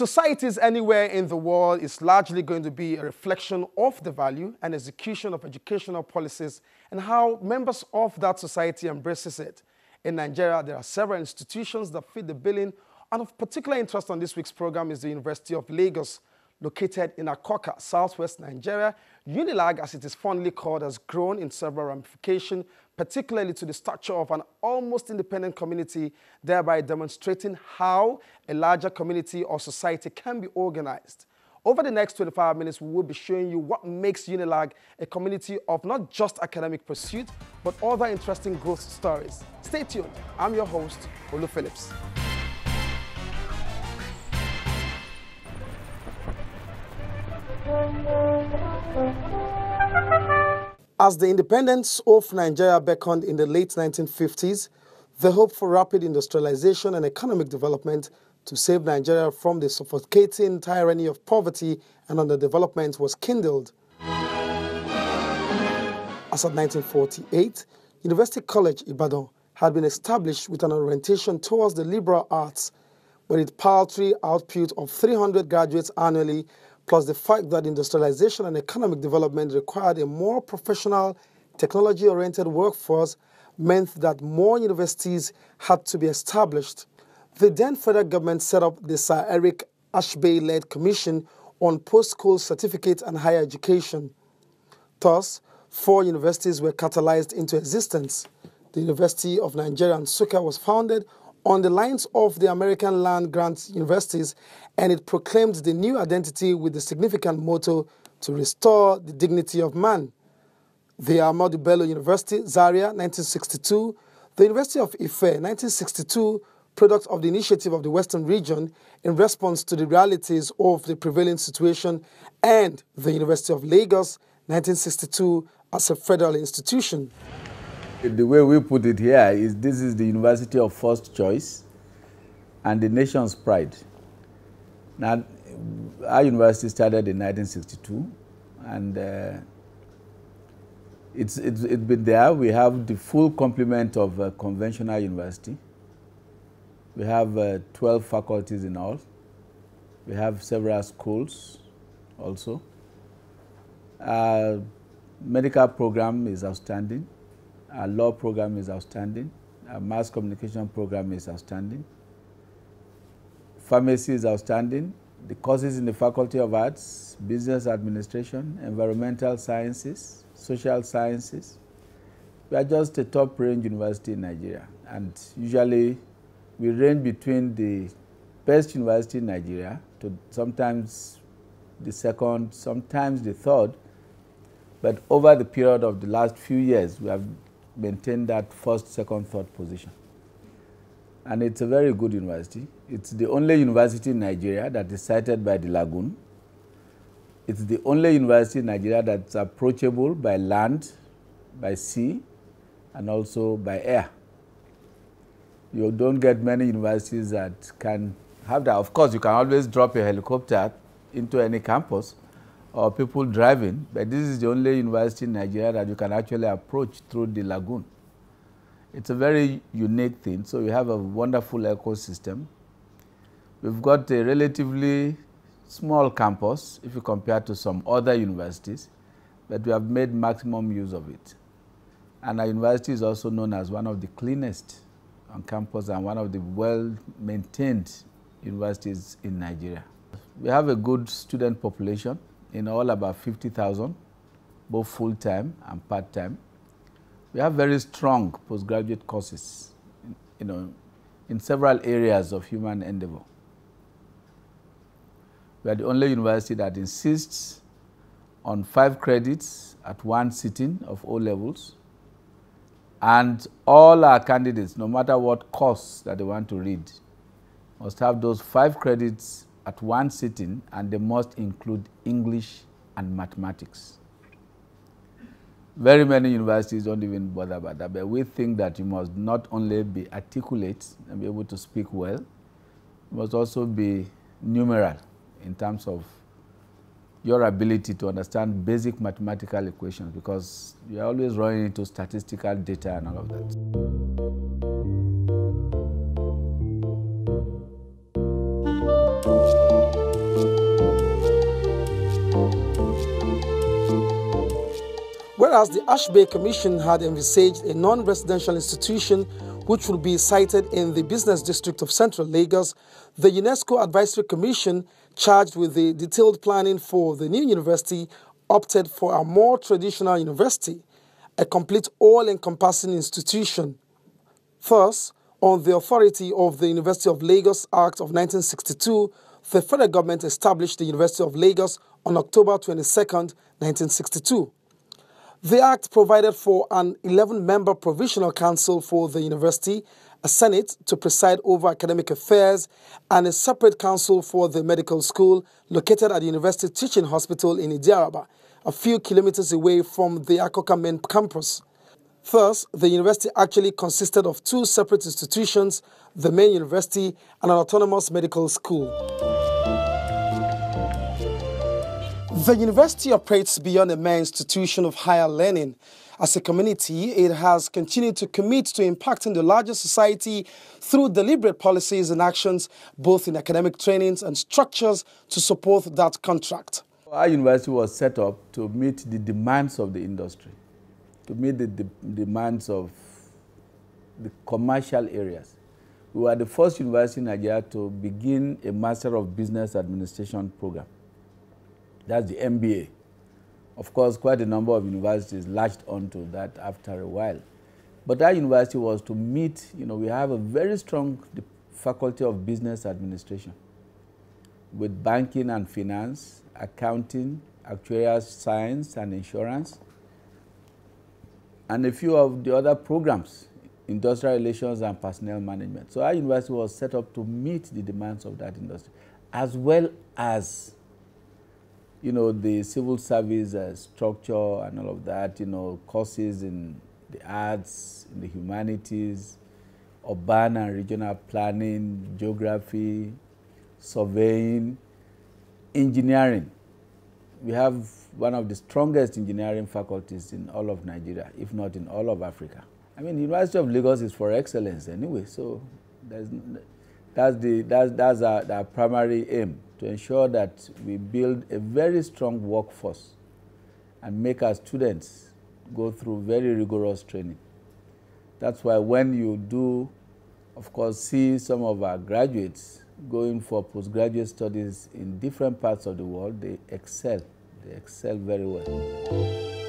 Societies anywhere in the world is largely going to be a reflection of the value and execution of educational policies and how members of that society embraces it. In Nigeria, there are several institutions that fit the billing, and of particular interest on this week's program is the University of Lagos, located in Akoka, southwest Nigeria. UNILAG, as it is fondly called, has grown in several ramifications, particularly to the stature of an almost independent community, thereby demonstrating how a larger community or society can be organized. Over the next 25 minutes, we will be showing you what makes UNILAG a community of not just academic pursuit, but other interesting growth stories. Stay tuned. I'm your host, Olu Phillips. As the independence of Nigeria beckoned in the late 1950s, the hope for rapid industrialization and economic development to save Nigeria from the suffocating tyranny of poverty and underdevelopment was kindled. As of 1948, University College Ibadan had been established with an orientation towards the liberal arts, with its paltry output of 300 graduates annually plus the fact that industrialization and economic development required a more professional, technology oriented workforce, meant that more universities had to be established. The then federal government set up the Sir Eric Ashby led Commission on Post School Certificate and Higher Education. Thus, four universities were catalyzed into existence. The University of Nigeria Nsukka was founded on the lines of the American land grant universities, and it proclaimed the new identity with the significant motto to restore the dignity of man. The Ahmadu Bello University, Zaria, 1962, the University of Ife, 1962, product of the initiative of the Western region in response to the realities of the prevailing situation, and the University of Lagos, 1962, as a federal institution. The way we put it here is this is the university of first choice and the nation's pride. Now, our university started in 1962 and uh, it's, it's, it's been there. We have the full complement of conventional university. We have uh, 12 faculties in all. We have several schools also. Our medical program is outstanding. Our law program is outstanding. Our mass communication program is outstanding. Pharmacy is outstanding. The courses in the Faculty of Arts, Business Administration, Environmental Sciences, Social Sciences. We are just a top range university in Nigeria. And usually we range between the best university in Nigeria to sometimes the second, sometimes the third. But over the period of the last few years, we have maintain that first, second, third position. And it's a very good university. It's the only university in Nigeria that is sited by the Lagoon. It's the only university in Nigeria that's approachable by land, by sea, and also by air. You don't get many universities that can have that. Of course, you can always drop a helicopter into any campus, or people driving, but this is the only university in Nigeria that you can actually approach through the lagoon. It's a very unique thing. So we have a wonderful ecosystem. We've got a relatively small campus if you compare to some other universities, but we have made maximum use of it. And our university is also known as one of the cleanest on campus and one of the well-maintained universities in Nigeria. We have a good student population in all about 50,000, both full-time and part-time. We have very strong postgraduate courses, you know, in several areas of human endeavor. We are the only university that insists on five credits at one sitting of all levels. And all our candidates, no matter what course that they want to read, must have those five credits at one sitting and they must include English and mathematics. Very many universities don't even bother about that, but we think that you must not only be articulate and be able to speak well, you must also be numeral in terms of your ability to understand basic mathematical equations because you're always running into statistical data and all of that. Whereas the Ashby Commission had envisaged a non residential institution which will be sited in the business district of central Lagos, the UNESCO Advisory Commission, charged with the detailed planning for the new university, opted for a more traditional university, a complete all encompassing institution. Thus, on the authority of the University of Lagos Act of 1962, the federal government established the University of Lagos on October 22, 1962. The Act provided for an 11 member provisional council for the university, a senate to preside over academic affairs, and a separate council for the medical school located at the University Teaching Hospital in Idiaraba, a few kilometers away from the Akoka main campus. Thus, the university actually consisted of two separate institutions the main university and an autonomous medical school. The university operates beyond a mere institution of higher learning. As a community, it has continued to commit to impacting the larger society through deliberate policies and actions, both in academic trainings and structures to support that contract. Our university was set up to meet the demands of the industry, to meet the de demands of the commercial areas. We were the first university in Nigeria to begin a Master of Business Administration program. That's the MBA. Of course, quite a number of universities latched onto that after a while. But our university was to meet, you know, we have a very strong faculty of business administration with banking and finance, accounting, actuarial science and insurance, and a few of the other programs, industrial relations and personnel management. So our university was set up to meet the demands of that industry, as well as you know, the civil service uh, structure and all of that, you know, courses in the arts, in the humanities, urban and regional planning, geography, surveying, engineering. We have one of the strongest engineering faculties in all of Nigeria, if not in all of Africa. I mean, the University of Lagos is for excellence anyway, so that's, the, that's, that's our, our primary aim to ensure that we build a very strong workforce and make our students go through very rigorous training. That's why when you do, of course, see some of our graduates going for postgraduate studies in different parts of the world, they excel. They excel very well.